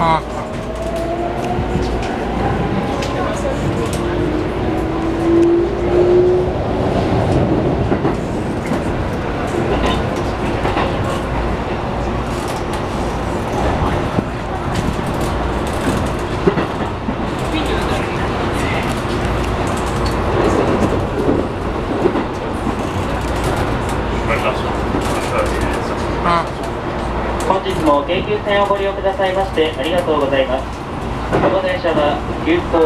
啊京急線をご利用くださいましてありがとうございます。この電車は急行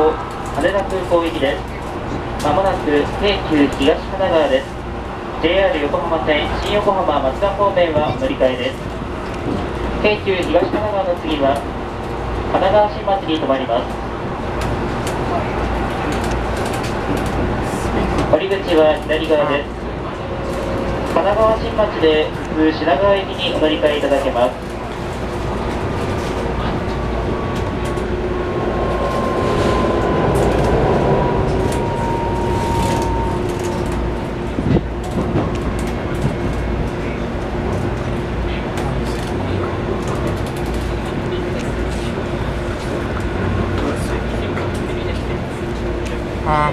羽田空港行きです。まもなく京急東神奈川です。JR 横浜線新横浜松田方面は乗り換えです。京急東神奈川の次は神奈川新町に停まります。降り口は左側です。神奈川新町で普通品川駅にお乗り換えいただけます。他。